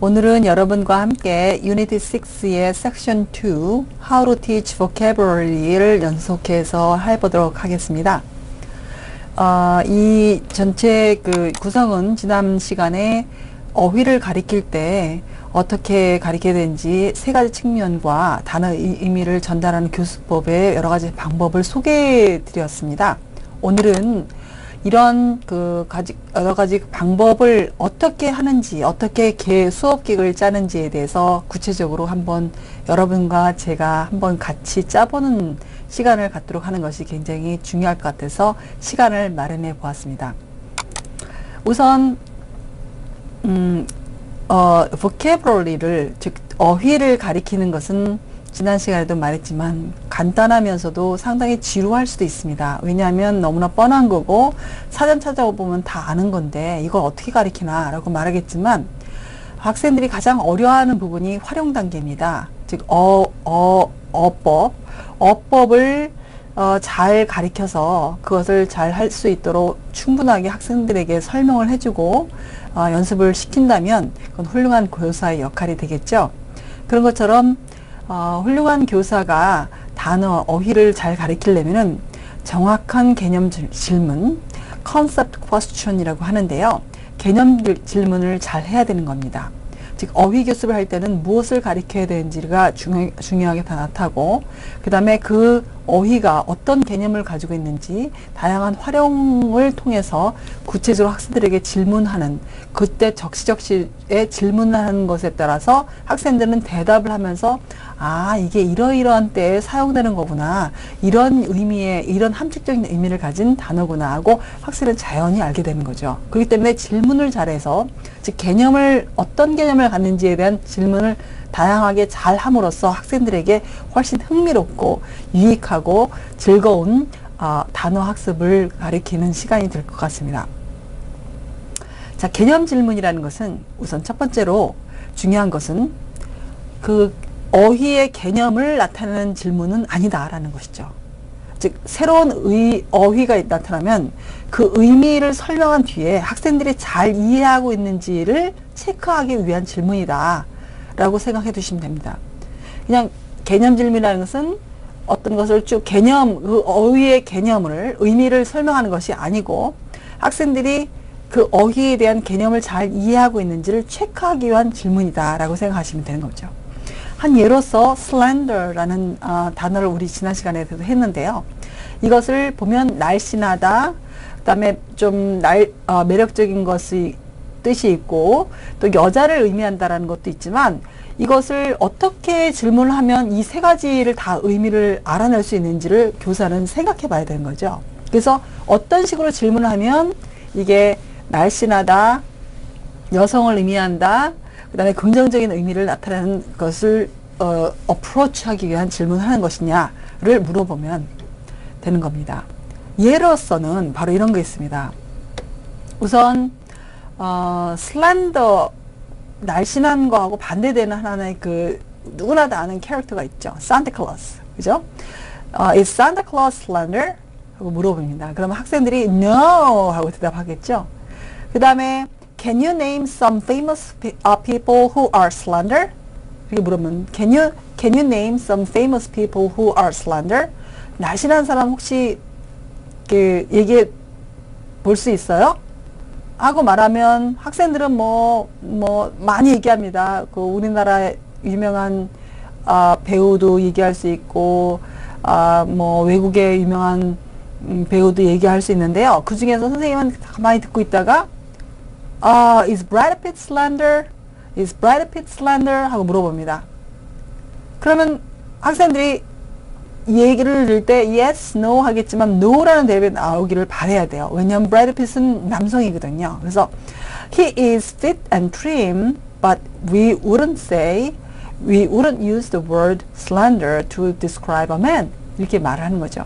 오늘은 여러분과 함께 Unit 6의 Section 2 How to Teach Vocabulary를 연속해서 해보도록 하겠습니다. 어, 이 전체 그 구성은 지난 시간에 어휘를 가리킬 때 어떻게 가리켜야 되는지 세 가지 측면과 단어 의미를 전달하는 교수법의 여러 가지 방법을 소개해 드렸습니다. 오늘은 이런 그 가지 여러 가지 방법을 어떻게 하는지 어떻게 개 수업 기획을 짜는지에 대해서 구체적으로 한번 여러분과 제가 한번 같이 짜보는 시간을 갖도록 하는 것이 굉장히 중요할 것 같아서 시간을 마련해 보았습니다. 우선 음, 어, vocabulary를 즉 어휘를 가리키는 것은 지난 시간에도 말했지만 간단하면서도 상당히 지루할 수도 있습니다. 왜냐하면 너무나 뻔한 거고 사전 찾아보면 다 아는 건데 이걸 어떻게 가리키나 라고 말하겠지만 학생들이 가장 어려워하는 부분이 활용 단계입니다. 즉 어, 어, 어법, 어법을 어, 잘 가리켜서 그것을 잘 할 수 있도록 충분하게 학생들에게 설명을 해주고 어, 연습을 시킨다면 그건 훌륭한 교사의 역할이 되겠죠. 그런 것처럼 어, 훌륭한 교사가 단어, 어휘를 잘 가리키려면은 정확한 개념 질문, concept question이라고 하는데요. 개념 질문을 잘 해야 되는 겁니다. 즉 어휘 교습을 할 때는 무엇을 가리켜야 되는지가 중요, 중요하게 다 나타고 그 다음에 그 어휘가 어떤 개념을 가지고 있는지 다양한 활용을 통해서 구체적으로 학생들에게 질문하는 그때 적시적시에 질문하는 것에 따라서 학생들은 대답을 하면서 아 이게 이러이러한 때에 사용되는 거구나. 이런 의미의 이런 함축적인 의미를 가진 단어구나 하고 학생은 자연히 알게 되는 거죠. 그렇기 때문에 질문을 잘해서 즉 개념을 어떤 개념을 갖는지에 대한 질문을 다양하게 잘 함으로써 학생들에게 훨씬 흥미롭고 유익하고 즐거운 어, 단어 학습을 가리키는 시간이 될 것 같습니다. 자, 개념 질문이라는 것은 우선 첫 번째로 중요한 것은 그 어휘의 개념을 나타내는 질문은 아니다라는 것이죠. 즉 새로운 의, 어휘가 나타나면 그 의미를 설명한 뒤에 학생들이 잘 이해하고 있는지를 체크하기 위한 질문이다. 라고 생각해 두시면 됩니다. 그냥 개념 질문이라는 것은 어떤 것을 쭉 개념, 그 어휘의 개념을, 의미를 설명하는 것이 아니고 학생들이 그 어휘에 대한 개념을 잘 이해하고 있는지를 체크하기 위한 질문이다라고 생각하시면 되는 거죠. 한 예로서 slender라는 어, 단어를 우리 지난 시간에도 했는데요. 이것을 보면 날씬하다, 그다음에 좀 날, 어, 매력적인 것이 뜻이 있고 또 여자를 의미한다라는 것도 있지만 이것을 어떻게 질문을 하면 이 세 가지를 다 의미를 알아낼 수 있는지를 교사는 생각해 봐야 되는 거죠. 그래서 어떤 식으로 질문을 하면 이게 날씬하다, 여성을 의미한다, 그 다음에 긍정적인 의미를 나타내는 것을 어, 어프로치하기 위한 질문을 하는 것이냐를 물어보면 되는 겁니다. 예로서는 바로 이런 게 있습니다. 우선 어, 슬렌더 날씬한 거하고 반대되는 하나의 그 누구나 다 아는 캐릭터가 있죠. 산타 클로스. 그죠? 어, is Santa Claus slender? 하고 물어봅니다. 그러면 학생들이 no 하고 대답하겠죠. 그 다음에 can you name some famous people who are slender? 이렇게 물으면 can you can you name some famous people who are slender? 날씬한 사람 혹시 그 얘기해 볼 수 있어요? 하고 말하면 학생들은 뭐, 뭐, 많이 얘기합니다. 그 우리나라 유명한 아, 배우도 얘기할 수 있고, 아, 뭐, 외국의 유명한 음, 배우도 얘기할 수 있는데요. 그 중에서 선생님은 가만히 듣고 있다가, 아, is Brad Pitt slender? is Brad Pitt slender? 하고 물어봅니다. 그러면 학생들이 얘기를 들을 때 yes, no 하겠지만 no라는 대답이 나오기를 바래야 돼요. 왜냐하면 브래드 핏은 남성이거든요. 그래서 he is fit and trim, but we wouldn't say, we wouldn't use the word slender to describe a man. 이렇게 말하는 거죠.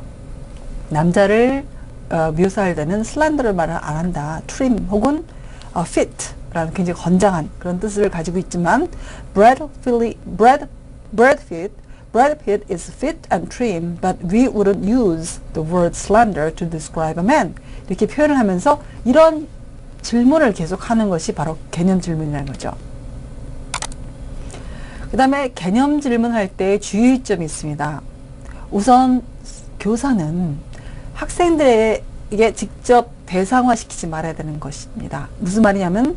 남자를 어, 묘사할 때는 slender를 말을 안 한다. trim 혹은 어, fit라는 굉장히 건장한 그런 뜻을 가지고 있지만 Brad, Philly, Brad, Brad Pitt Brad Pitt is fit and trim, but we wouldn't use the word slender to describe a man. 이렇게 표현을 하면서 이런 질문을 계속 하는 것이 바로 개념 질문이라는 거죠. 그 다음에 개념 질문할 때 주의점이 있습니다. 우선 교사는 학생들에게 직접 대상화시키지 말아야 되는 것입니다. 무슨 말이냐면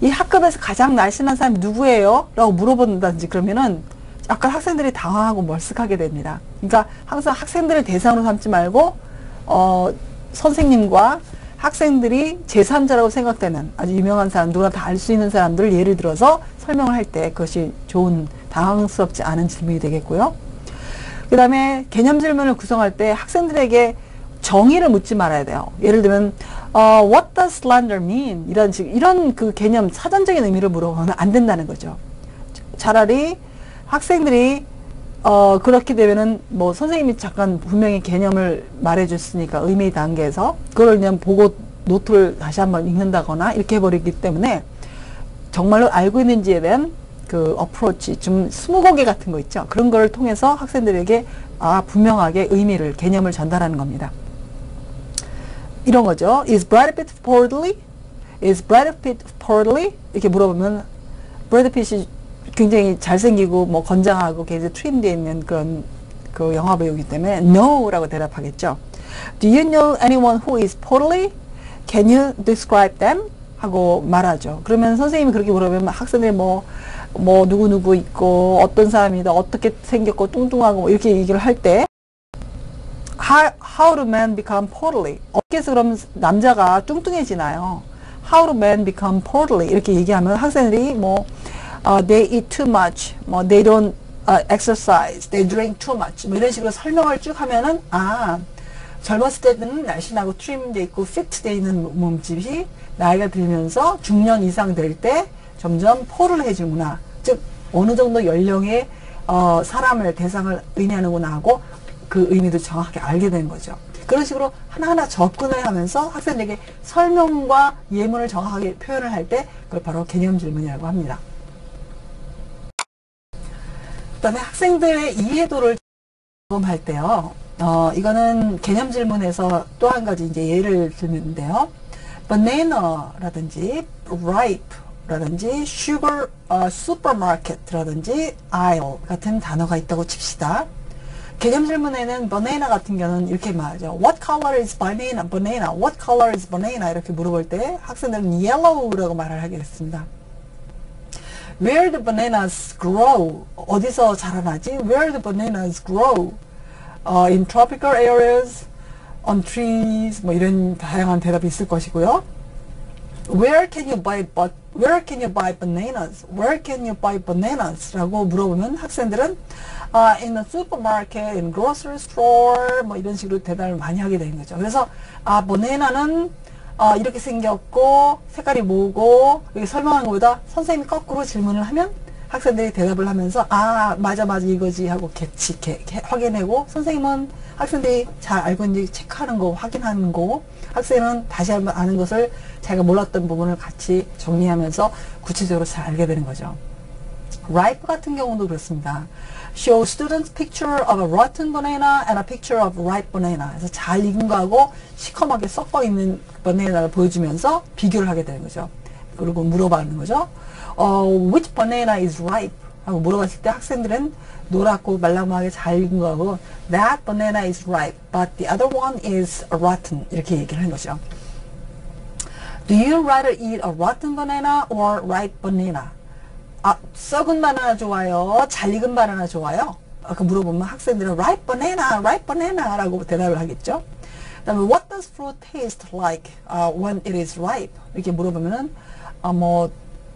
이 학급에서 가장 날씬한 사람이 누구예요? 라고 물어본다든지 그러면은 약간 학생들이 당황하고 멀쓱하게 됩니다. 그러니까 항상 학생들을 대상으로 삼지 말고 어, 선생님과 학생들이 제3자라고 생각되는 아주 유명한 사람, 누구나 다 알 수 있는 사람들 예를 들어서 설명을 할 때 그것이 좋은 당황스럽지 않은 질문이 되겠고요. 그 다음에 개념 질문을 구성할 때 학생들에게 정의를 묻지 말아야 돼요. 예를 들면 어, What does slander mean? 이런 식 이런 그 개념 사전적인 의미를 물어보면 안 된다는 거죠. 차라리 학생들이 어, 그렇게 되면은 뭐 선생님이 잠깐 분명히 개념을 말해줬으니까 의미 단계에서 그걸 그냥 보고 노트를 다시 한번 읽는다거나 이렇게 해버리기 때문에 정말로 알고 있는지에 대한 그 어프로치 좀 스무고개 같은 거 있죠. 그런 걸 통해서 학생들에게 아 분명하게 의미를 개념을 전달하는 겁니다. 이런 거죠. Is Brad Pitt portly? Is Brad Pitt portly? 이렇게 물어보면 브래드 핏이 굉장히 잘생기고 뭐 건장하고 굉장히 트림되어 있는 그런 그 영화 배우기 때문에 no라고 대답하겠죠. Do you know anyone who is portly? Can you describe them? 하고 말하죠. 그러면 선생님이 그렇게 물어보면 학생들이 뭐, 뭐, 누구누구 있고, 어떤 사람이다, 어떻게 생겼고, 뚱뚱하고, 뭐 이렇게 얘기를 할 때, how, how do men become portly? 어떻게 해서 그럼 남자가 뚱뚱해지나요? How do men become portly? 이렇게 얘기하면 학생들이 뭐, uh, they eat too much, 뭐, they don't uh, exercise, they drink too much, 뭐 이런 식으로 설명을 쭉 하면은, 아, 젊었을 때는 날씬하고 트림돼 있고 피트돼 있는 몸집이 나이가 들면서 중년 이상 될 때 점점 포를 해주구나. 즉 어느 정도 연령의 어, 사람을 대상을 의미하는구나 하고 그 의미도 정확히 알게 된 거죠. 그런 식으로 하나하나 접근을 하면서 학생에게 설명과 예문을 정확하게 표현을 할 때 그걸 바로 개념 질문이라고 합니다. 그다음에 학생들의 이해도를 점검할 때요. 어, 이거는 개념 질문에서 또 한 가지 이제 예를 들는데요. banana라든지 ripe라든지 sugar 어, supermarket라든지 aisle 같은 단어가 있다고 칩시다. 개념 질문에는 banana 같은 경우는 이렇게 말하죠. What color is banana? banana. What color is banana? 이렇게 물어볼 때 학생들은 yellow라고 말을 하게 됐습니다. Where the bananas grow? 어디서 자라나지? Where the bananas grow? Uh, in tropical areas, on trees, 뭐 이런 다양한 대답이 있을 것이고요. Where can you buy but Where can you buy bananas? Where can you buy bananas? 라고 물어보면 학생들은 uh, in a supermarket, in grocery store 뭐 이런 식으로 대답을 많이 하게 되는 거죠. 그래서 아, 바나나는 어, 이렇게 생겼고 색깔이 뭐고 이렇게 설명하는 것보다 선생님이 거꾸로 질문을 하면 학생들이 대답을 하면서 아 맞아 맞아 이거지 하고 개치 개, 개, 확인하고 선생님은 학생들이 잘 알고 있는지 체크하는 거 확인하는 거 학생은 다시 한번 아는 것을 자기가 몰랐던 부분을 같이 정리하면서 구체적으로 잘 알게 되는 거죠. ripe 같은 경우도 그렇습니다. Show students picture of a rotten banana and a picture of ripe banana. 그래서 잘 익은 거하고 시커멓게 썩어 있는 바나나를 보여주면서 비교를 하게 되는 거죠. 그리고 물어보는 거죠. 어, which banana is ripe? 하고 물어봤을 때 학생들은 노랗고 말랑말랑하게 잘 익은 거하고 that banana is ripe, but the other one is rotten. 이렇게 얘기를 하는 거죠. Do you rather eat a rotten banana or ripe banana? 아, 썩은 바나나 좋아요? 잘 익은 바나나 좋아요? 아까 물어보면 학생들은 ripe banana, ripe banana 라고 대답을 하겠죠. 그다음에 what does fruit taste like uh, when it is ripe? 이렇게 물어보면은 아, 뭐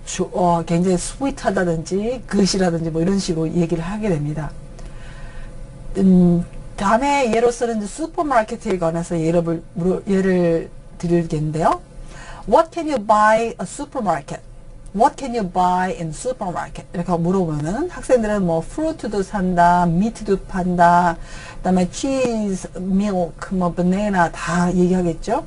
주, 어, 굉장히 스윗하다든지 그릇이라든지 뭐 이런 식으로 얘기를 하게 됩니다. 음, 다음에 예로서는 슈퍼마켓에 관해서 예를, 예를 드리겠는데요. What can you buy a supermarket? What can you buy in supermarket? 이렇게 물어보면 학생들은 뭐 fruit도 산다, meat도 판다, 그다음에 cheese, milk, 뭐 banana 다 얘기하겠죠.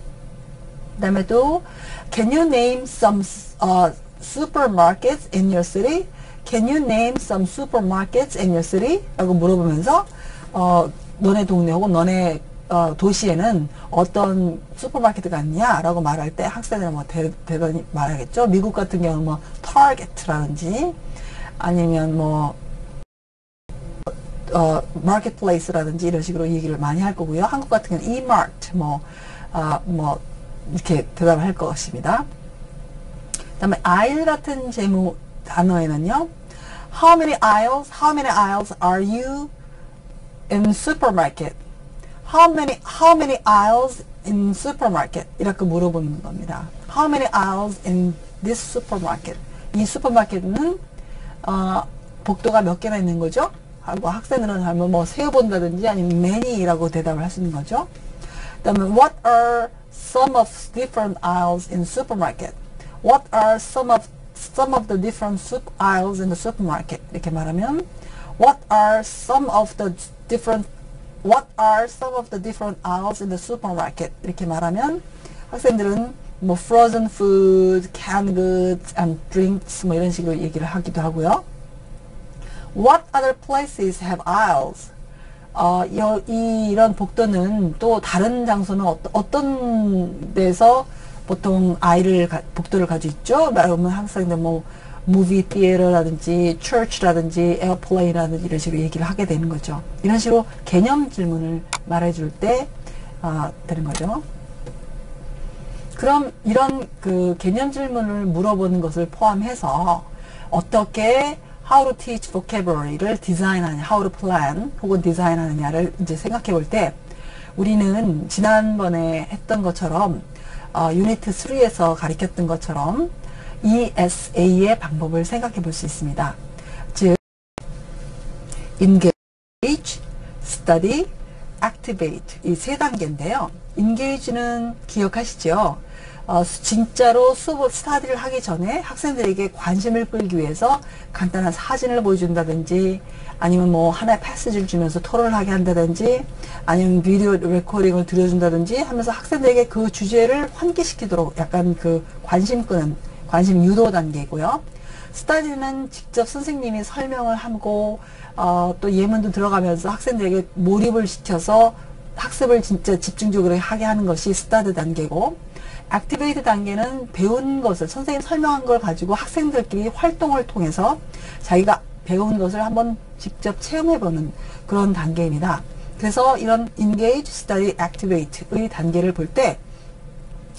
그다음에 또 Can you name some uh, supermarkets in your city? Can you name some supermarkets in your city? 라고 물어보면서 어, 너네 동네하고 너네 어, 도시에는 어떤 슈퍼마켓가 있냐? 라고 말할 때 학생들은 뭐 대, 대단히 말하겠죠. 미국 같은 경우는 뭐 타겟라든지 아니면 뭐 어, marketplace라든지 이런 식으로 얘기를 많이 할 거고요. 한국 같은 경우는 e-mart 뭐, 아, 뭐 이렇게 대답을 할 것입니다. 그다음에 aisle 같은 제목 단어에는요. How many aisles? How many aisles are you in supermarket? How many How many aisles in supermarket? 이렇게 물어보는 겁니다. How many aisles in this supermarket? 이 슈퍼마켓은 어, 복도가 몇 개나 있는 거죠? 하고 학생들은 하면 뭐 세어본다든지 아니면 many라고 대답을 할 수 있는 거죠. 그다음에 what are some of different aisles in supermarket? What are some of some of the different soup aisles in the supermarket? 이렇게 말하면 what are some of the different what are some of the different aisles in the supermarket? 이렇게 말하면 학생들은 뭐 frozen food, canned goods, and drinks 뭐 이런 식으로 얘기를 하기도 하고요. What other places have aisles? 어, 여, 이, 이런 복도는 또 다른 장소는 어떤, 어떤 데서 보통 aisle을 가, 복도를 가지고 있죠. 말하면 학생들 뭐 movie theater라든지 church라든지 airplane이라든지 이런 식으로 얘기를 하게 되는 거죠. 이런 식으로 개념 질문을 말해줄 때 어, 되는 거죠. 그럼 이런 그 개념 질문을 물어보는 것을 포함해서 어떻게 how to teach vocabulary를 디자인하냐, how to plan 혹은 디자인하느냐를 이제 생각해 볼 때 우리는 지난번에 했던 것처럼 어, 유니트 3에서 가르쳤던 것처럼 ESA의 방법을 생각해 볼 수 있습니다. 즉 engage, study, activate 이 세 단계인데요. engage는 기억하시죠? 어, 진짜로 수업 스타디를 하기 전에 학생들에게 관심을 끌기 위해서 간단한 사진을 보여준다든지 아니면 뭐 하나의 패스지를 주면서 토론을 하게 한다든지 아니면 비디오 레코딩을 들려준다든지 하면서 학생들에게 그 주제를 환기시키도록 약간 그 관심 끄는 관심 유도 단계고요. study는 직접 선생님이 설명을 하고 어, 또 예문도 들어가면서 학생들에게 몰입을 시켜서 학습을 진짜 집중적으로 하게 하는 것이 스타드 단계고 activate 단계는 배운 것을 선생님 설명한 걸 가지고 학생들끼리 활동을 통해서 자기가 배운 것을 한번 직접 체험해 보는 그런 단계입니다. 그래서 이런 engage, study, activate의 단계를 볼 때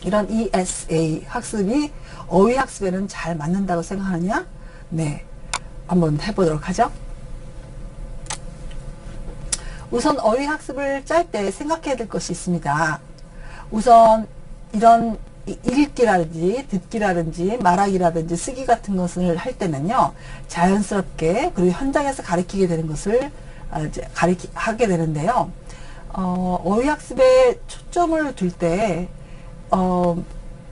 이런 ESA 학습이 어휘 학습에는 잘 맞는다고 생각하느냐? 네. 한번 해보도록 하죠. 우선 어휘 학습을 짤 때 생각해야 될 것이 있습니다. 우선 이런 읽기라든지 듣기라든지 말하기라든지 쓰기 같은 것을 할 때는요 자연스럽게 그리고 현장에서 가르치게 되는 것을 아, 가르치 하게 되는데요 어, 어휘학습에 초점을 둘때 어,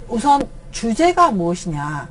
우선 주제가 무엇이냐?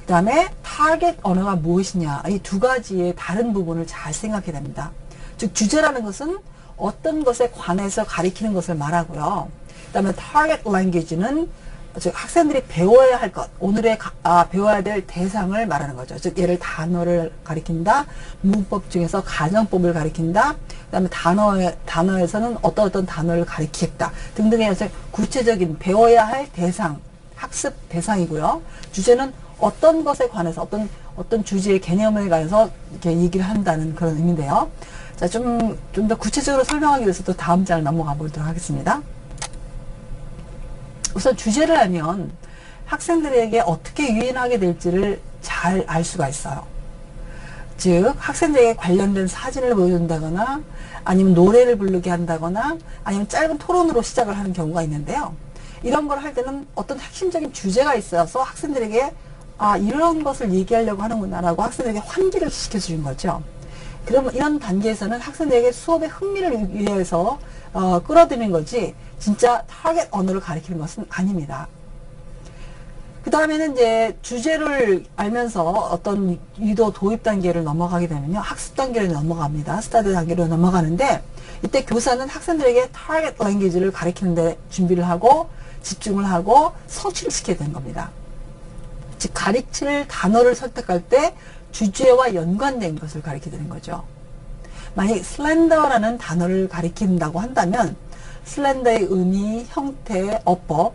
그 다음에 타겟 언어가 무엇이냐? 이 두 가지의 다른 부분을 잘 생각해야 됩니다. 즉 주제라는 것은 어떤 것에 관해서 가리키는 것을 말하고요. 그 다음에 target language는 즉 학생들이 배워야 할 것, 오늘의 가, 아, 배워야 될 대상을 말하는 거죠. 즉 예를 단어를 가리킨다, 문법 중에서 가정법을 가리킨다, 그다음에 단어 단어에서는 어떤 어떤 단어를 가리키겠다 등등의 구체적인 배워야 할 대상, 학습 대상이고요. 주제는 어떤 것에 관해서 어떤 어떤 주제의 개념에 관해서 이렇게 얘기를 한다는 그런 의미인데요. 자, 좀 좀 더 구체적으로 설명하기 위해서 또 다음 장 넘어가 보도록 하겠습니다. 우선 주제를 알면 학생들에게 어떻게 유인하게 될지를 잘 알 수가 있어요. 즉 학생들에게 관련된 사진을 보여준다거나 아니면 노래를 부르게 한다거나 아니면 짧은 토론으로 시작을 하는 경우가 있는데요. 이런 걸 할 때는 어떤 핵심적인 주제가 있어서 학생들에게 아 이런 것을 얘기하려고 하는구나 라고 학생들에게 환기를 시켜주는 거죠. 그러면 이런 단계에서는 학생들에게 수업의 흥미를 위해서 어, 끌어들이는 거지 진짜 타겟 언어를 가리키는 것은 아닙니다. 그 다음에는 이제 주제를 알면서 어떤 유도 도입 단계를 넘어가게 되면요. 학습 단계를 넘어갑니다. 스타드 단계로 넘어가는데 이때 교사는 학생들에게 target language를 가리키는 데 준비를 하고 집중을 하고 성취를 시켜야 되는 겁니다. 즉 가르칠 단어를 선택할 때 주제와 연관된 것을 가리키게 되는 거죠. 만약 slender라는 단어를 가리킨다고 한다면 슬렌더의 의미, 형태, 어법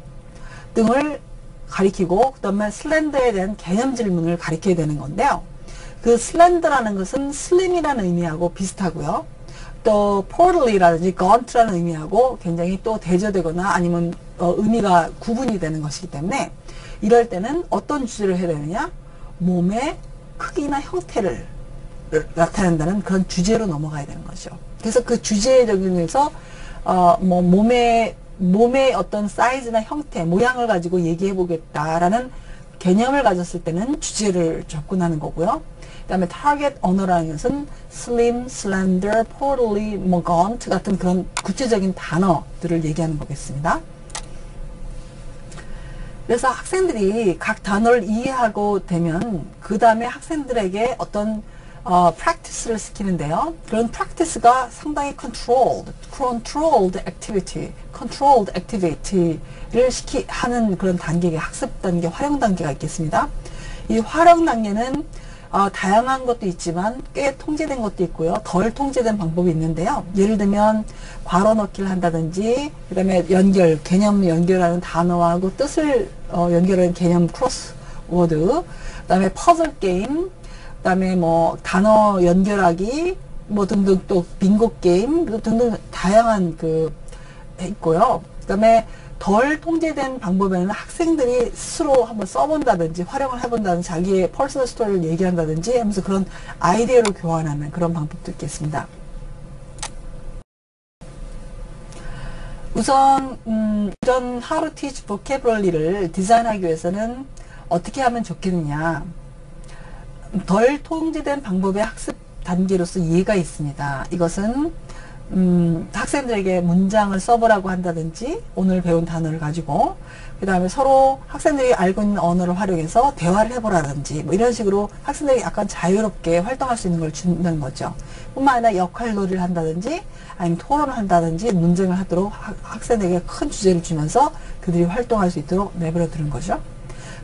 등을 가리키고 그 다음에 슬렌더에 대한 개념 질문을 가리켜야 되는 건데요. 그 slender라는 것은 slim이라는 의미하고 비슷하고요. 또 portly라든지 gaunt라는 의미하고 굉장히 또 대조되거나 아니면 어, 의미가 구분이 되는 것이기 때문에 이럴 때는 어떤 주제를 해야 되느냐? 몸의 크기나 형태를 나타낸다는 그런 주제로 넘어가야 되는 거죠. 그래서 그 주제적인 에서 어, 뭐 몸의 몸의 어떤 사이즈나 형태, 모양을 가지고 얘기해 보겠다라는 개념을 가졌을 때는 주제를 접근하는 거고요. 그 다음에 target 언어라는 것은 slim, slender, portly, 뭐 gaunt 같은 그런 구체적인 단어들을 얘기하는 거겠습니다. 그래서 학생들이 각 단어를 이해하고 되면 그 다음에 학생들에게 어떤 어, practice를 시키는데요. 그런 practice가 상당히 controlled, controlled activity, controlled activity를 시키 하는 그런 단계가 학습 단계, 활용 단계가 있겠습니다. 이 활용 단계는 어, 다양한 것도 있지만 꽤 통제된 것도 있고요. 덜 통제된 방법이 있는데요. 예를 들면 괄호 넣기를 한다든지 그 다음에 연결, 개념 연결하는 단어하고 뜻을 어, 연결하는 개념 crossword 그 다음에 퍼즐 게임 그다음에 뭐 단어 연결하기 뭐 등등 또 빙고 게임 등등 다양한 그 있고요. 그다음에 덜 통제된 방법에는 학생들이 스스로 한번 써본다든지 활용을 해본다든지 자기의 personal story를 얘기한다든지 하면서 그런 아이디어를 교환하는 그런 방법도 있겠습니다. 우선 음, 이런 to Teach Vocabulary를 디자인하기 위해서는 어떻게 하면 좋겠느냐 덜 통제된 방법의 학습 단계로서 이해가 있습니다. 이것은 음, 학생들에게 문장을 써보라고 한다든지 오늘 배운 단어를 가지고 그 다음에 서로 학생들이 알고 있는 언어를 활용해서 대화를 해보라든지 뭐 이런 식으로 학생들이 약간 자유롭게 활동할 수 있는 걸 주는 거죠. 뿐만 아니라 역할놀이를 한다든지 아니면 토론을 한다든지 논쟁을 하도록 학생에게 큰 주제를 주면서 그들이 활동할 수 있도록 내버려 두는 거죠.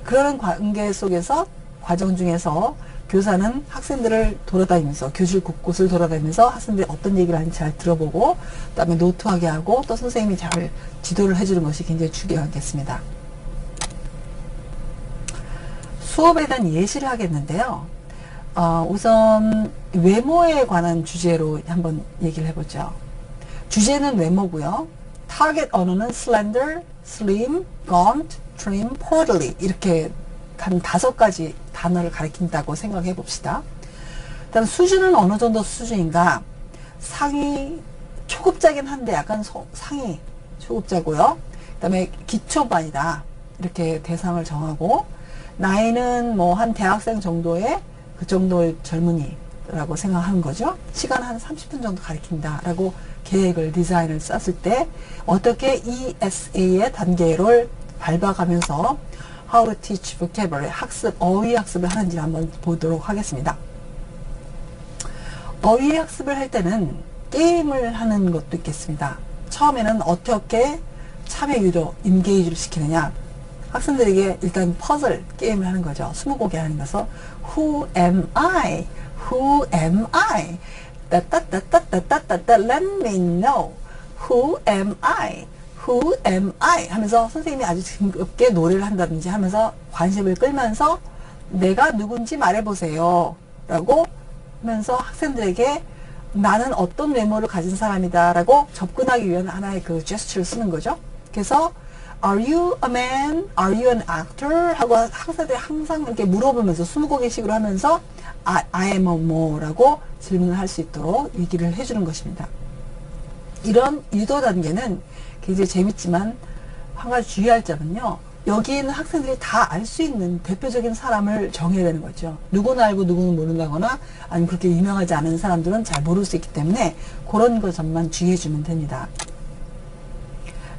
그러는 관계 속에서 과정 중에서 교사는 학생들을 돌아다니면서 교실 곳곳을 돌아다니면서 학생들이 어떤 얘기를 하는지 잘 들어보고 그다음에 노트하게 하고 또 선생님이 잘 지도를 해주는 것이 굉장히 중요하겠습니다. 수업에 대한 예시를 하겠는데요. 어, 우선 외모에 관한 주제로 한번 얘기를 해보죠. 주제는 외모고요. 타겟 언어는 slender, slim, gaunt, trim, portly 이렇게 한 다섯 가지 단어를 가리킨다고 생각해 봅시다. 일단 수준은 어느 정도 수준인가? 상위 초급자긴 한데 약간 소, 상위 초급자고요. 그 다음에 기초반이다. 이렇게 대상을 정하고 나이는 뭐 한 대학생 정도의 그 정도의 젊은이라고 생각하는 거죠. 시간 한 30분 정도 가리킨다라고 계획을 디자인을 짰을 때 어떻게 ESA의 단계를 밟아가면서 How Teach Vocabulary 학습, 어휘 학습을 하는지 한번 보도록 하겠습니다. 어휘 학습을 할 때는 게임을 하는 것도 있겠습니다. 처음에는 어떻게 참여 유도, 인게이지를 시키느냐 학생들에게 일단 퍼즐 게임을 하는 거죠. 스무고개 하는 거서 Who am I? Who am I? 따따따따따따따 Let me know. Who am I? Who am I? 하면서 선생님이 아주 즐겁게 노래를 한다든지 하면서 관심을 끌면서 내가 누군지 말해보세요. 라고 하면서 학생들에게 나는 어떤 외모를 가진 사람이다 라고 접근하기 위한 하나의 그 제스처를 쓰는 거죠. 그래서 Are you a man? Are you an actor? 하고 학생들이 항상 이렇게 물어보면서 스무고개식으로 하면서 I, I am a 뭐라고 질문을 할 수 있도록 얘기를 해주는 것입니다. 이런 유도 단계는 굉장히 재밌지만 한 가지 주의할 점은요. 여기 있는 학생들이 다 알 수 있는 대표적인 사람을 정해야 되는 거죠. 누구는 알고 누구는 모른다거나 아니면 그렇게 유명하지 않은 사람들은 잘 모를 수 있기 때문에 그런 것만 주의해 주면 됩니다.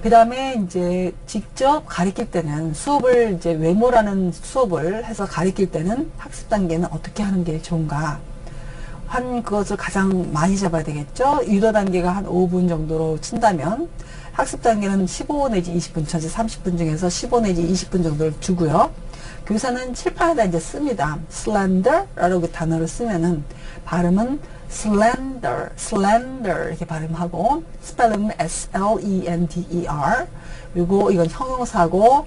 그 다음에 이제 직접 가르칠 때는 수업을 이제 외모라는 수업을 해서 가르칠 때는 학습 단계는 어떻게 하는 게 좋은가 한 그것을 가장 많이 잡아야 되겠죠. 유도 단계가 한 5분 정도로 친다면 학습 단계는 15 내지 20분, 전체 30분 중에서 15 내지 20분 정도를 주고요. 교사는 칠판에다 이제 씁니다. slender라고 그 단어를 쓰면은 발음은 slender, slender 이렇게 발음하고 스펠링은 S-L-E-N-D-E-R 그리고 이건 형용사고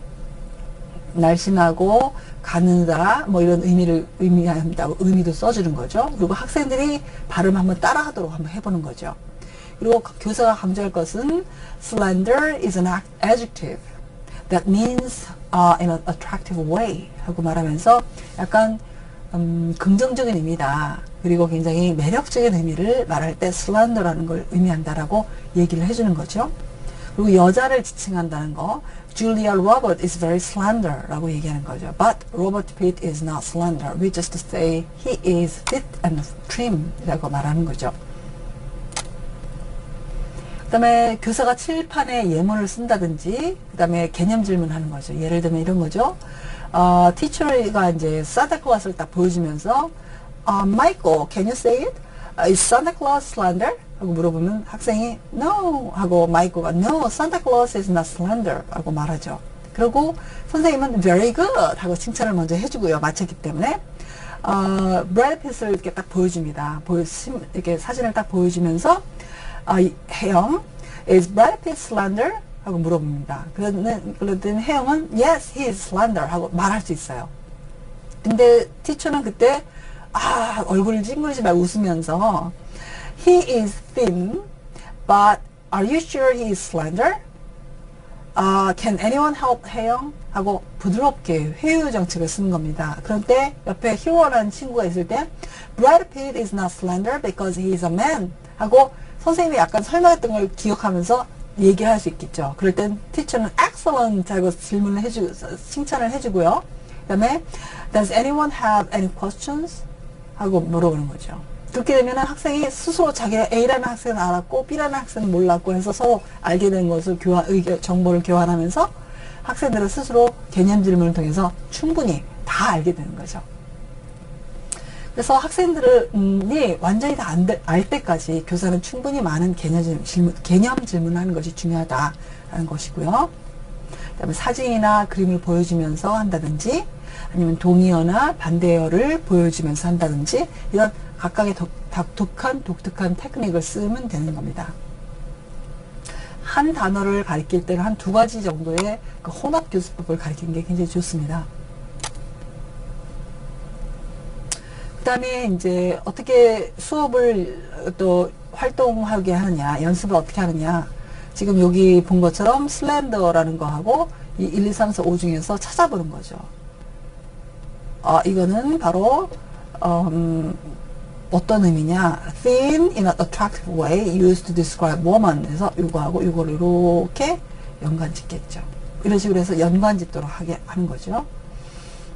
날씬하고 가느다 뭐 이런 의미를 의미한다고 의미도 써주는 거죠. 그리고 학생들이 발음 한번 따라하도록 한번 해보는 거죠. 그리고 교사가 강조할 것은 slender is an adjective that means uh, in an attractive way 하고 말하면서 약간 음, 긍정적인 의미다. 그리고 굉장히 매력적인 의미를 말할 때 slender라는 걸 의미한다라고 얘기를 해주는 거죠. 그리고 여자를 지칭한다는 거 Julia Robert is very slender 라고 얘기하는 거죠. But Robert Pitt is not slender. We just say he is fit and trim 라고 말하는 거죠. 그 다음에 교사가 칠판에 예문을 쓴다든지 그 다음에 개념 질문하는 거죠. 예를 들면 이런 거죠. 어, 티처가 이제 산타클로스를 딱 보여주면서 uh, Michael, can you say it? Uh, is Santa Claus slender? 하고 물어보면 학생이 no 하고 마이크가 no Santa Claus is not slender 하고 말하죠. 그리고 선생님은 very good 하고 칭찬을 먼저 해주고요. 마쳤기 때문에 어, 브래드 핏을 이렇게 딱 보여줍니다. 보여 이렇게 사진을 딱 보여주면서 어, 혜영 is Brad Pitt slender? 하고 물어봅니다. 그러는 그러더니 혜영은 yes he is slender 하고 말할 수 있어요. 근데 티처는 그때 아 얼굴을 찡그리지 말고 웃으면서 He is thin, but are you sure he is slender? Uh, can anyone help 혜영? 하고 부드럽게 회유 정책을 쓰는 겁니다. 그런데 옆에 히로라는 친구가 있을 때 Brad Pitt is not slender because he is a man 하고 선생님이 약간 설명했던 걸 기억하면서 얘기할 수 있겠죠. 그럴 땐 티처는 excellent 하고 질문을 해주, 칭찬을 해주고요. 그 다음에 does anyone have any questions? 하고 물어보는 거죠. 그렇게 되면 학생이 스스로 자기가 A라는 학생은 알았고 B라는 학생은 몰랐고 해서 서로 알게 된 것을 교환, 의견, 정보를 교환하면서 학생들은 스스로 개념 질문을 통해서 충분히 다 알게 되는 거죠. 그래서 학생들이 완전히 다 알 때까지 교사는 충분히 많은 개념 질문, 개념 질문을 하는 것이 중요하다라는 것이고요. 그다음에 사진이나 그림을 보여주면서 한다든지 아니면 동의어나 반대어를 보여주면서 한다든지 이런 각각의 독, 독한 독특한 테크닉을 쓰면 되는 겁니다. 한 단어를 가리킬 때는 한 두 가지 정도의 그 혼합 교수법을 가리키는 게 굉장히 좋습니다. 그 다음에 이제 어떻게 수업을 또 활동하게 하느냐, 연습을 어떻게 하느냐. 지금 여기 본 것처럼 슬렌더라는 거하고 이 1, 2, 3, 4, 5 중에서 찾아보는 거죠. 어, 이거는 바로 음, 어떤 의미냐? thin in an attractive way used to describe woman. 그래서 이거하고 이거를 이렇게 연관 짓겠죠. 이런 식으로 해서 연관 짓도록 하게 하는 거죠.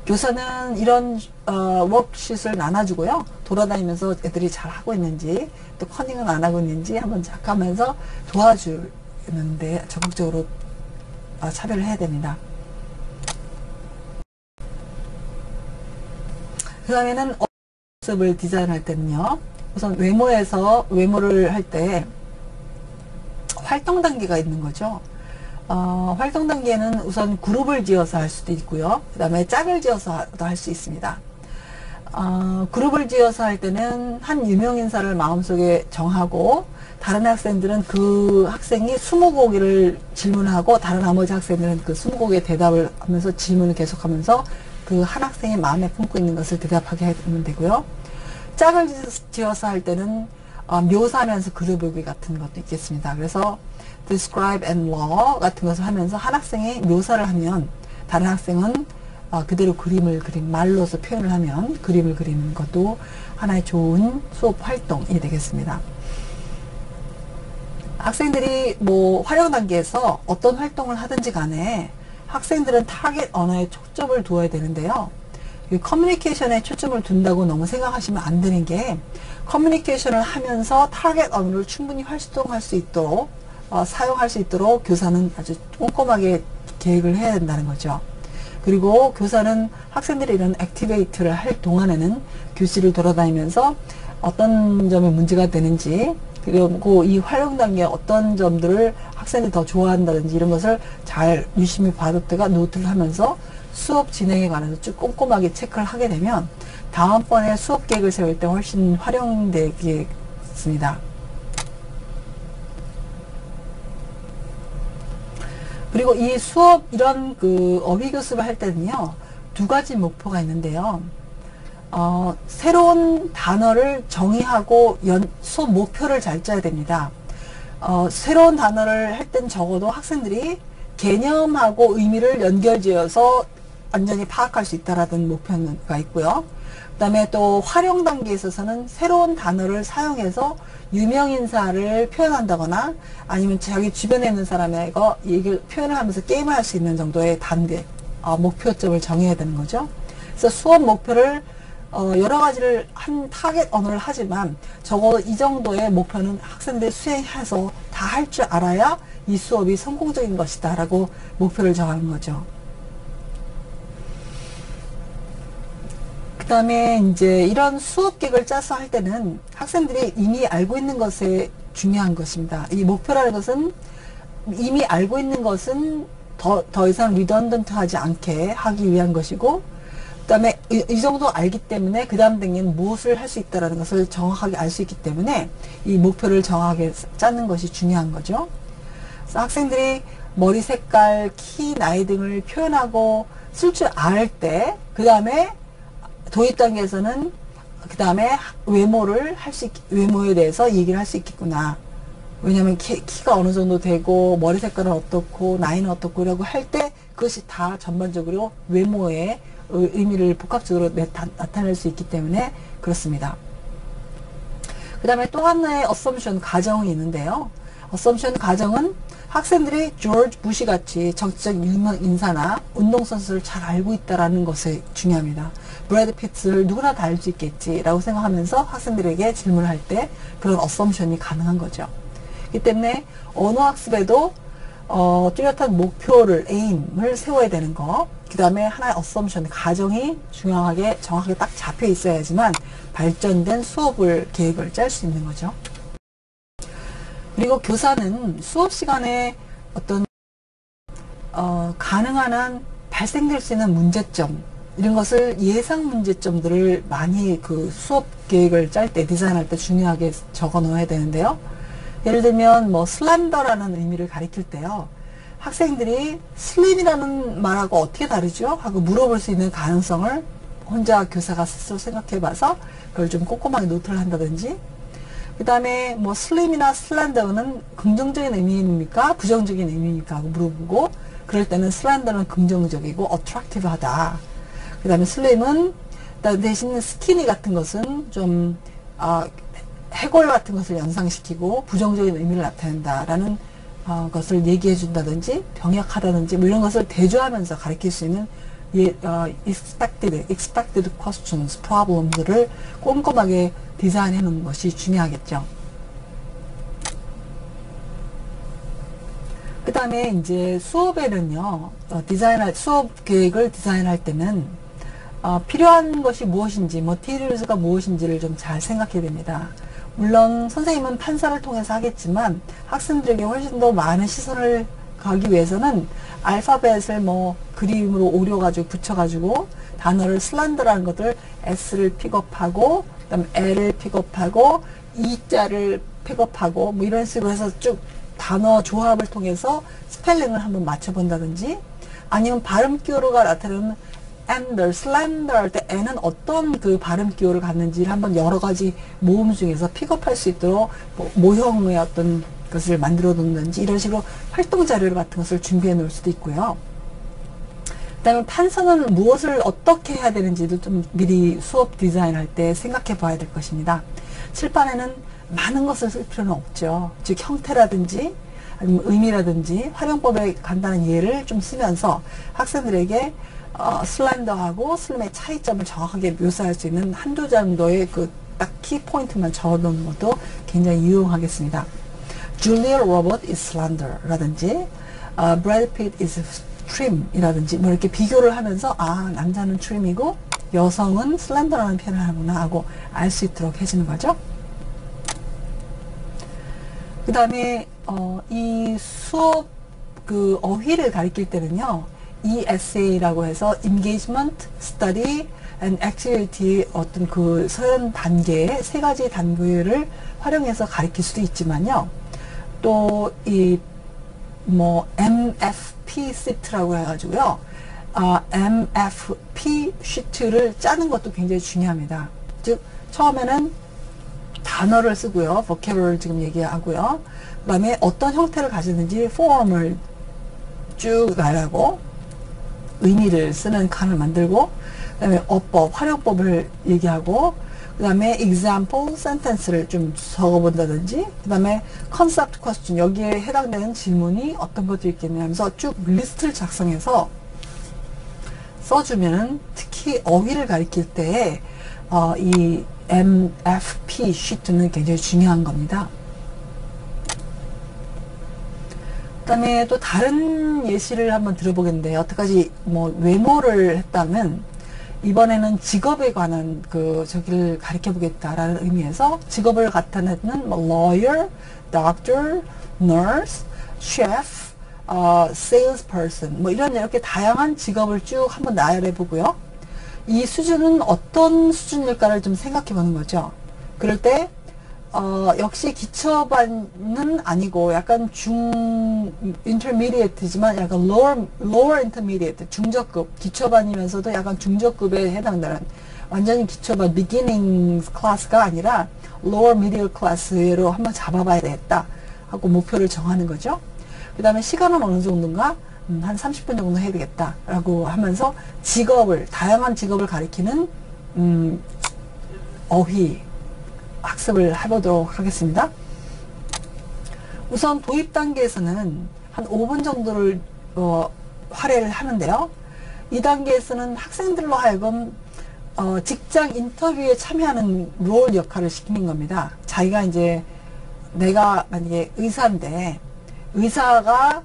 교사는 이런 어, 워크슛을 나눠주고요. 돌아다니면서 애들이 잘 하고 있는지 또 커닝은 안 하고 있는지 한번 작하면서 도와주는데 적극적으로 어, 차별을 해야 됩니다. 그 다음에는 모습을 디자인할 때는요. 우선 외모에서 외모를 할 때 활동 단계가 있는 거죠. 어, 활동 단계는 우선 그룹을 지어서 할 수도 있고요. 그 다음에 짝을 지어서도 할 수 있습니다. 어, 그룹을 지어서 할 때는 한 유명 인사를 마음속에 정하고 다른 학생들은 그 학생이 스무 곡을 질문하고 다른 나머지 학생들은 그 스무 곡에 대답을 하면서 질문을 계속하면서 그 한 학생이 마음에 품고 있는 것을 대답하게 하면 되고요. 짝을 지어서 할 때는 어, 묘사하면서 그려보기 같은 것도 있겠습니다. 그래서 describe and law 같은 것을 하면서 한 학생이 묘사를 하면 다른 학생은 어, 그대로 그림을 그림 말로서 표현을 하면 그림을 그리는 것도 하나의 좋은 수업 활동이 되겠습니다. 학생들이 뭐 활용 단계에서 어떤 활동을 하든지 간에 학생들은 타겟 언어에 초점을 두어야 되는데요. 커뮤니케이션에 초점을 둔다고 너무 생각하시면 안 되는 게 커뮤니케이션을 하면서 타겟 언어를 충분히 활동할 수 있도록 어, 사용할 수 있도록 교사는 아주 꼼꼼하게 계획을 해야 된다는 거죠. 그리고 교사는 학생들이 이런 액티베이트를 할 동안에는 교실을 돌아다니면서 어떤 점에 문제가 되는지 그리고 이 활용 단계에 어떤 점들을 학생들이 더 좋아한다든지 이런 것을 잘 유심히 봐뒀다가 노트를 하면서 수업 진행에 관해서 쭉 꼼꼼하게 체크를 하게 되면 다음번에 수업 계획을 세울 때 훨씬 활용되겠습니다. 그리고 이 수업 이런 그 어휘 교습을 할 때는요 두 가지 목표가 있는데요. 어, 새로운 단어를 정의하고 연, 수업 목표를 잘 짜야 됩니다. 어, 새로운 단어를 할 땐 적어도 학생들이 개념하고 의미를 연결지어서 완전히 파악할 수 있다라는 목표가 있고요. 그 다음에 또 활용 단계에 있어서는 새로운 단어를 사용해서 유명인사를 표현한다거나 아니면 자기 주변에 있는 사람의 거 얘기를 표현을 하면서 게임을 할 수 있는 정도의 단계, 어, 목표점을 정해야 되는 거죠. 그래서 수업 목표를 어, 여러 가지를 한 타겟 언어를 하지만 적어도 이 정도의 목표는 학생들이 수행해서 다 할 줄 알아야 이 수업이 성공적인 것이다 라고 목표를 정하는 거죠. 그 다음에 이제 이런 수업 계획을 짜서 할 때는 학생들이 이미 알고 있는 것에 중요한 것입니다. 이 목표라는 것은 이미 알고 있는 것은 더, 더 이상 redundant 하지 않게 하기 위한 것이고 그 다음에 이, 이, 정도 알기 때문에 그 다음 단계는 무엇을 할 수 있다라는 것을 정확하게 알 수 있기 때문에 이 목표를 정확하게 짜는 것이 중요한 거죠. 그래서 학생들이 머리 색깔, 키, 나이 등을 표현하고 쓸 줄 알 때, 그 다음에 도입 단계에서는 그 다음에 외모를 할 수, 외모에 대해서 얘기를 할 수 있겠구나. 왜냐면 키, 가 어느 정도 되고 머리 색깔은 어떻고 나이는 어떻고 라고 할 때 그것이 다 전반적으로 외모에 의미를 복합적으로 나타낼 수 있기 때문에 그렇습니다. 그 다음에 또 하나의 assumption 가정이 있는데요. assumption 가정은 학생들이 조지 부시 같이 정치적 유명 인사나 운동선수를 잘 알고 있다는 것이 중요합니다. 브래드 피트를 누구나 다 알 수 있겠지라고 생각하면서 학생들에게 질문을 할때 그런 어썸션이 가능한 거죠. 이 때문에 언어 학습에도 어, 뚜렷한 목표를, 에임을 세워야 되는 거. 그 다음에 하나의 어썸션, 가정이 중요하게, 정확하게 딱 잡혀 있어야지만 발전된 수업을, 계획을 짤 수 있는 거죠. 그리고 교사는 수업 시간에 어떤, 어, 가능한 한 발생될 수 있는 문제점, 이런 것을 예상 문제점들을 많이 그 수업 계획을 짤 때, 디자인할 때 중요하게 적어 놓아야 되는데요. 예를 들면 뭐 slender라는 의미를 가리킬 때요. 학생들이 slim이라는 말하고 어떻게 다르죠? 하고 물어볼 수 있는 가능성을 혼자 교사가 스스로 생각해 봐서 그걸 좀 꼼꼼하게 노트를 한다든지 그 다음에 뭐 slim이나 slender는 긍정적인 의미입니까? 부정적인 의미입니까? 하고 물어보고 그럴 때는 slender는 긍정적이고 attractive하다. 그 다음에 slim은 대신 스키니 같은 것은 좀 아, 해골 같은 것을 연상시키고 부정적인 의미를 나타낸다라는 어, 것을 얘기해 준다든지 병약하다든지 뭐 이런 것을 대조하면서 가르칠 수 있는 예, 어, expected, expected questions, problem들을 꼼꼼하게 디자인해 놓은 것이 중요하겠죠. 그 다음에 이제 수업에는요, 어, 디자인할, 수업 계획을 디자인할 때는 어, 필요한 것이 무엇인지, materials가 무엇인지를 좀 잘 생각해야 됩니다. 물론 선생님은 판서를 통해서 하겠지만 학생들에게 훨씬 더 많은 시선을 끌기 위해서는 알파벳을 뭐 그림으로 오려가지고 붙여가지고 단어를 slender라는 것들 S를 픽업하고 그다음 L을 픽업하고 E자를 픽업하고 뭐 이런 식으로 해서 쭉 단어 조합을 통해서 스펠링을 한번 맞춰본다든지 아니면 발음 기호가 나타나는 and, slender 할 때 n은 어떤 그 발음 기호를 갖는지를 한번 여러 가지 모음 중에서 픽업할 수 있도록 뭐 모형의 어떤 것을 만들어 놓는지 이런 식으로 활동 자료 같은 것을 준비해 놓을 수도 있고요. 그 다음에 판서는 무엇을 어떻게 해야 되는지도 좀 미리 수업 디자인할 때 생각해 봐야 될 것입니다. 칠판에는 많은 것을 쓸 필요는 없죠. 즉 형태라든지 아니면 의미라든지 활용법의 간단한 예를 좀 쓰면서 학생들에게 어, 슬렌더하고 슬림의 차이점을 정확하게 묘사할 수 있는 한두 정도의 그 딱 키포인트만 적어놓는 것도 굉장히 유용하겠습니다. Julia Robert is slender 라든지 uh, Brad Pitt is trim 이라든지 뭐 이렇게 비교를 하면서 아 남자는 trim이고 여성은 slender라는 표현을 하구나 하고 알 수 있도록 해주는 거죠. 그 다음에 어, 이 수업 그 어휘를 가리킬 때는요. ESA라고 해서 Engagement, Study and Activity 어떤 그 서연 단계의 세 가지 단계를 활용해서 가르칠 수도 있지만요. 또 이 뭐 MFP 시트라고 해가지고요. 아, MFP 시트를 짜는 것도 굉장히 중요합니다. 즉 처음에는 단어를 쓰고요. vocabulary 지금 얘기하고요. 그 다음에 어떤 형태를 가지는지 form을 쭉 나가고 의미를 쓰는 칸을 만들고 그 다음에 어법, 활용법을 얘기하고 그 다음에 example sentence를 좀 적어본다든지 그 다음에 concept question 여기에 해당되는 질문이 어떤 것들이 있겠냐 하면서 쭉 리스트를 작성해서 써주면 특히 어휘를 가리킬 때 어, 이 MFP 시트는 굉장히 중요한 겁니다. 그 다음에 또 다른 예시를 한번 들어보겠는데 여태까지 뭐 외모를 했다면 이번에는 직업에 관한 그 저기를 가르쳐 보겠다라는 의미에서 직업을 나타내는 뭐 lawyer, doctor, nurse, chef, 어, salesperson 뭐 이런 이렇게 다양한 직업을 쭉 한번 나열해 보고요. 이 수준은 어떤 수준일까를 좀 생각해 보는 거죠. 그럴 때 어, 역시 기초반은 아니고 약간 중 intermediate지만 약간 lower lower intermediate 중저급 기초반이면서도 약간 중저급에 해당되는 완전히 기초반 beginning class가 아니라 lower middle class로 한번 잡아봐야 되겠다 하고 목표를 정하는 거죠. 그 다음에 시간은 어느 정도인가 음, 한 30분 정도 해야 되겠다 라고 하면서 직업을 다양한 직업을 가리키는 음, 어휘 학습을 해보도록 하겠습니다. 우선 도입 단계에서는 한 5분 정도를 어, 할애를 하는데요. 이 단계에서는 학생들로 하여금 어, 직장 인터뷰에 참여하는 role 역할을 시키는 겁니다. 자기가 이제 내가 만약에 의사인데 의사가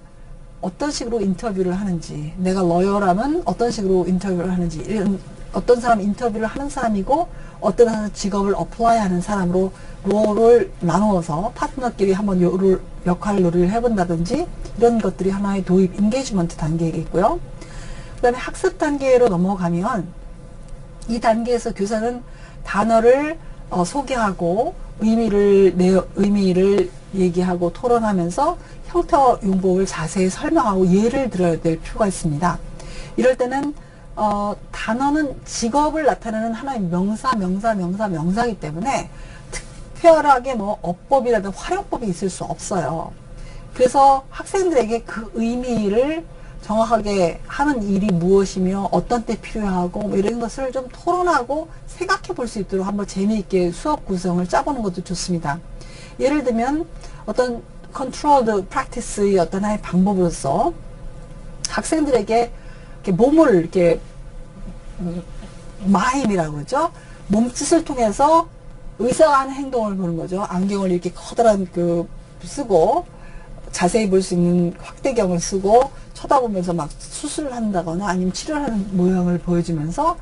어떤 식으로 인터뷰를 하는지 내가 lawyer라면 어떤 식으로 인터뷰를 하는지 이런 어떤 사람 인터뷰를 하는 사람이고 어떤 직업을 apply 하는 사람으로 role을 나누어서 파트너끼리 한번 요 role 역할 놀이를 해본다든지 이런 것들이 하나의 도입 engagement 단계이겠고요. 그 다음에 학습 단계로 넘어가면 이 단계에서 교사는 단어를 어, 소개하고 의미를 내 의미를 얘기하고 토론하면서 형태와 용법을 자세히 설명하고 예를 들어야 될 필요가 있습니다. 이럴 때는 어, 단어는 직업을 나타내는 하나의 명사, 명사, 명사, 명사이기 때문에 특별하게 뭐 어법이라든 활용법이 있을 수 없어요. 그래서 학생들에게 그 의미를 정확하게 하는 일이 무엇이며 어떤 때 필요하고 뭐 이런 것을 좀 토론하고 생각해 볼 수 있도록 한번 재미있게 수업 구성을 짜보는 것도 좋습니다. 예를 들면 어떤 controlled practice의 어떤 하나의 방법으로서 학생들에게 이렇게 몸을 이렇게 마임이라고 그러죠. 몸짓을 통해서 의사가 하는 행동을 보는 거죠. 안경을 이렇게 커다란 그 쓰고 자세히 볼 수 있는 확대경을 쓰고 쳐다보면서 막 수술을 한다거나 아니면 치료하는 모양을 보여주면서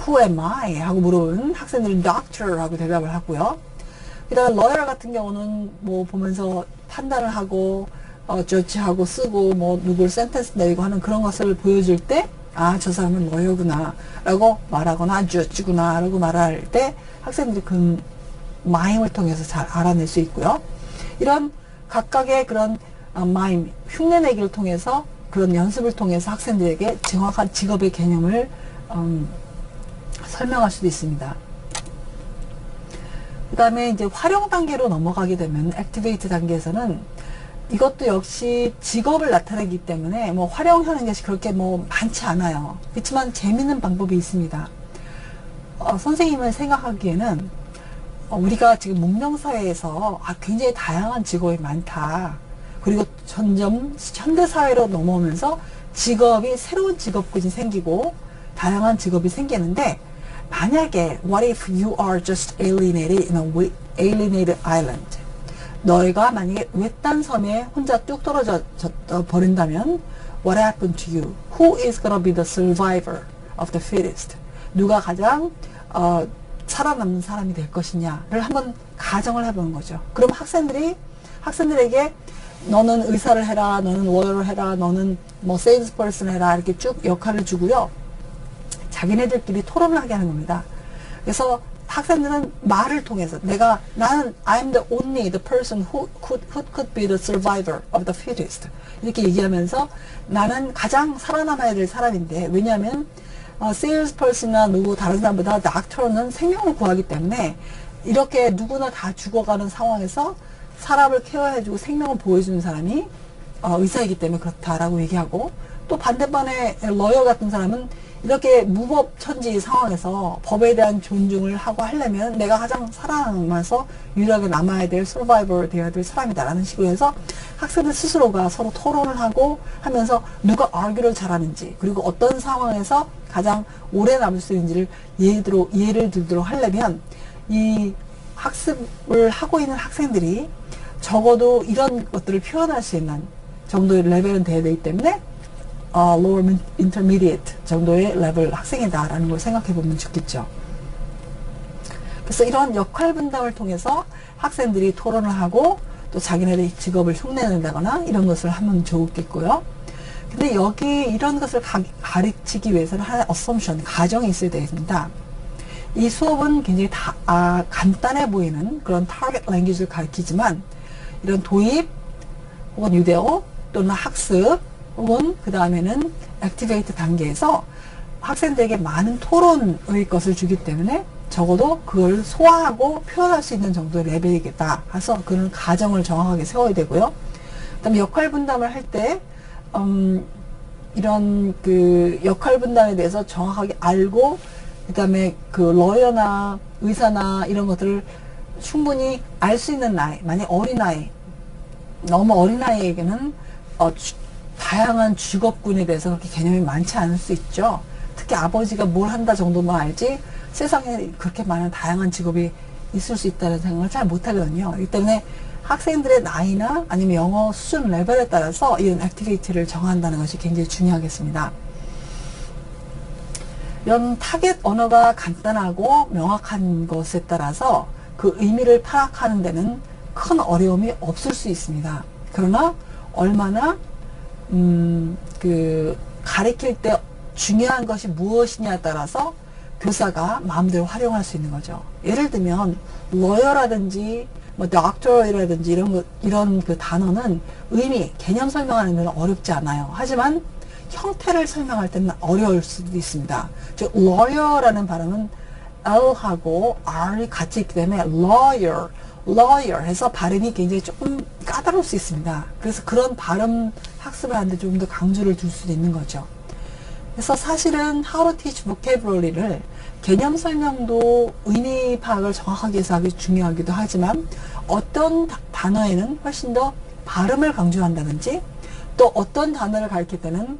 Who am I? 하고 물어보는 학생들은 Doctor 하고 대답을 하고요. 그 다음에 lawyer 같은 경우는 뭐 보면서 판단을 하고 어, 조치하고 쓰고 뭐 누굴 센텐스 내리고 하는 그런 것을 보여줄 때 아, 저 사람은 러여구나 라고 말하거나 주어치구나 라고 말할 때 학생들이 그 마임을 통해서 잘 알아낼 수 있고요. 이런 각각의 그런 어, 마임, 흉내내기를 통해서 그런 연습을 통해서 학생들에게 정확한 직업의 개념을 음, 설명할 수도 있습니다. 그 다음에 이제 활용 단계로 넘어가게 되면 액티베이트 단계에서는 이것도 역시 직업을 나타내기 때문에 뭐 활용하는 것이 그렇게 뭐 많지 않아요. 그렇지만 재밌는 방법이 있습니다. 어, 선생님은 생각하기에는 어, 우리가 지금 문명사회에서 아, 굉장히 다양한 직업이 많다. 그리고 점점 현대사회로 넘어오면서 직업이 새로운 직업군이 생기고 다양한 직업이 생기는데 만약에 what if you are just alienated in a alienated island 너희가 만약에 외딴 섬에 혼자 뚝 떨어져 버린다면 what happened to you? Who is gonna be the survivor of the fittest? 누가 가장 어, 살아남는 사람이 될 것이냐를 한번 가정을 해보는 거죠. 그럼 학생들이 학생들에게 너는 의사를 해라, 너는 lawyer를 해라, 너는 뭐 salesperson 해라 이렇게 쭉 역할을 주고요. 자기네들끼리 토론을 하게 하는 겁니다. 그래서 학생들은 말을 통해서 내가 나는 I'm the only the person who could who could be the survivor of the fittest. 이렇게 얘기하면서 나는 가장 살아남아야 될 사람인데 왜냐하면 어, salesperson이나 누구 다른 사람보다 닥터는 생명을 구하기 때문에 이렇게 누구나 다 죽어가는 상황에서 사람을 케어해주고 생명을 보여주는 사람이 어, 의사이기 때문에 그렇다라고 얘기하고 또 반대반에 러이어 같은 사람은 이렇게 무법 천지 상황에서 법에 대한 존중을 하고 하려면 내가 가장 살아남아서 유일하게 남아야 될 서바이벌 되어야 될 사람이다라는 식으로 해서 학생들 스스로가 서로 토론을 하고 하면서 누가 아기를 잘하는지 그리고 어떤 상황에서 가장 오래 남을 수 있는지를 예를, 예를 들도록 하려면 이 학습을 하고 있는 학생들이 적어도 이런 것들을 표현할 수 있는 정도의 레벨은 돼야 되기 때문에 어, lower intermediate 정도의 레벨 학생이다라는 걸 생각해 보면 좋겠죠. 그래서 이런 역할 분담을 통해서 학생들이 토론을 하고 또 자기네들의 직업을 흉내낸다거나 이런 것을 하면 좋겠고요. 근데 여기 이런 것을 가, 가르치기 위해서는 하나의 assumption, 가정이 있어야 되겠습니다. 이 수업은 굉장히 다, 아, 간단해 보이는 그런 target language를 가르치지만 이런 도입 혹은 유대어 또는 학습 혹은 그 다음에는 activate 단계에서 학생들에게 많은 토론의 것을 주기 때문에 적어도 그걸 소화하고 표현할 수 있는 정도의 레벨이겠다. 해서 그런 가정을 정확하게 세워야 되고요. 그 다음에 역할 분담을 할 때, 음, 이런 그 역할 분담에 대해서 정확하게 알고, 그 다음에 그 러여나 의사나 이런 것들을 충분히 알 수 있는 나이, 만약 어린 아이, 너무 어린 아이에게는 어, 주, 다양한 직업군에 대해서 그렇게 개념이 많지 않을 수 있죠. 특히 아버지가 뭘 한다 정도만 알지 세상에 그렇게 많은 다양한 직업이 있을 수 있다는 생각을 잘 못하거든요. 이 때문에 학생들의 나이나 아니면 영어 수준 레벨에 따라서 이런 activity를 정한다는 것이 굉장히 중요하겠습니다. 이런 타겟 언어가 간단하고 명확한 것에 따라서 그 의미를 파악하는 데는 큰 어려움이 없을 수 있습니다. 그러나 얼마나 음, 그 가르칠 때 중요한 것이 무엇이냐에 따라서 교사가 마음대로 활용할 수 있는 거죠. 예를 들면 lawyer,라든지 뭐 doctor이라든지 이런 거 이런 그 단어는 의미, 개념 설명하는 데는 어렵지 않아요. 하지만 형태를 설명할 때는 어려울 수도 있습니다. 즉 lawyer라는 발음은 L하고 R이 같이 있기 때문에 lawyer, lawyer 해서 발음이 굉장히 조금 까다로울 수 있습니다. 그래서 그런 발음 학습을 하는데 좀 더 강조를 둘 수도 있는 거죠. 그래서 사실은 How to Teach Vocabulary를 개념 설명도 의미 파악을 정확하게 해서 하기 중요하기도 하지만 어떤 단어에는 훨씬 더 발음을 강조한다든지 또 어떤 단어를 가르칠 때는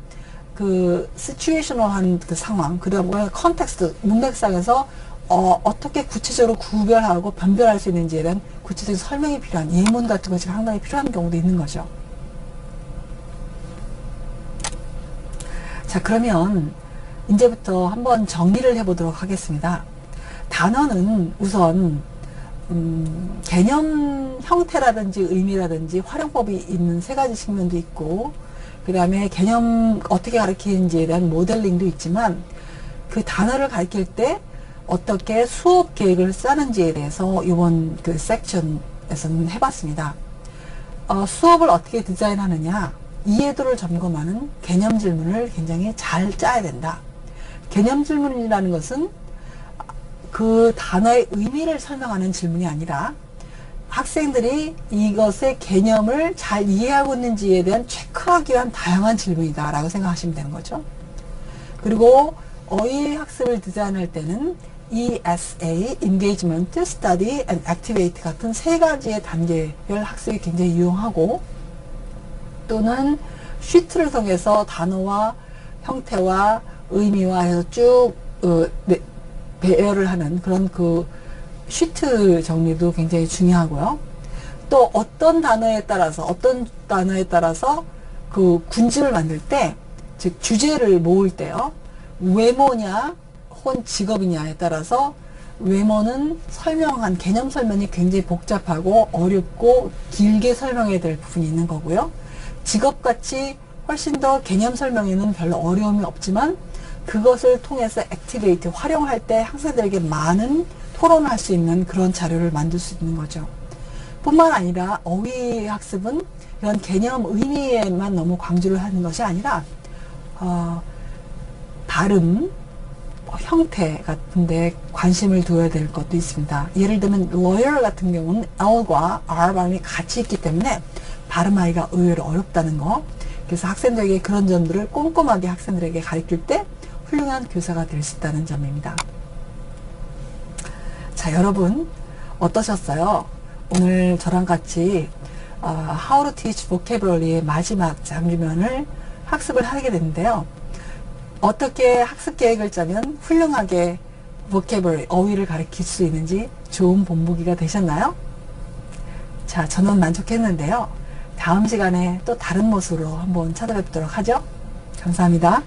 그 situational한 그 상황, 그 다음에 context, 문맥상에서 어, 어떻게 구체적으로 구별하고 변별할 수 있는지에 대한 구체적인 설명이 필요한 예문 같은 것이 상당히 필요한 경우도 있는 거죠. 자, 그러면 이제부터 한번 정리를 해보도록 하겠습니다. 단어는 우선 음, 개념 형태라든지 의미라든지 활용법이 있는 세 가지 측면도 있고 그 다음에 개념 어떻게 가르치는지에 대한 모델링도 있지만 그 단어를 가르칠 때 어떻게 수업 계획을 짜는지에 대해서 이번 그 섹션에서는 해봤습니다. 어, 수업을 어떻게 디자인하느냐 이해도를 점검하는 개념 질문을 굉장히 잘 짜야 된다. 개념 질문이라는 것은 그 단어의 의미를 설명하는 질문이 아니라 학생들이 이것의 개념을 잘 이해하고 있는지에 대한 체크하기 위한 다양한 질문이다 라고 생각하시면 되는 거죠. 그리고 어휘 학습을 디자인할 때는 ESA, Engagement, Study and Activate 같은 세 가지의 단계별 학습이 굉장히 유용하고 또는 쉬트를 통해서 단어와 형태와 의미와 해서 쭉 어, 네, 배열을 하는 그런 그 쉬트 정리도 굉장히 중요하고요. 또 어떤 단어에 따라서 어떤 단어에 따라서 그 군집을 만들 때 즉 주제를 모을 때요. 외모냐 혹은 직업이냐에 따라서 외모는 설명한 개념 설명이 굉장히 복잡하고 어렵고 길게 설명해야 될 부분이 있는 거고요. 직업같이 훨씬 더 개념 설명에는 별로 어려움이 없지만 그것을 통해서 액티베이트 활용할 때 학생들에게 많은 토론할 수 있는 그런 자료를 만들 수 있는 거죠. 뿐만 아니라 어휘 학습은 이런 개념 의미에만 너무 강조를 하는 것이 아니라 어, 발음, 뭐 형태 같은데 관심을 두어야 될 것도 있습니다. 예를 들면 lawyer 같은 경우는 L과 R 발음이 같이 있기 때문에 발음하기가 의외로 어렵다는 거. 그래서 학생들에게 그런 점들을 꼼꼼하게 학생들에게 가르칠 때 훌륭한 교사가 될 수 있다는 점입니다. 자, 여러분 어떠셨어요? 오늘 저랑 같이 어, How to Teach Vocabulary의 마지막 장면을 학습을 하게 됐는데요. 어떻게 학습 계획을 짜면 훌륭하게 vocabulary, 어휘를 가르칠 수 있는지 좋은 본보기가 되셨나요? 자, 저는 만족했는데요. 다음 시간에 또 다른 모습으로 한번 찾아뵙도록 하죠. 감사합니다.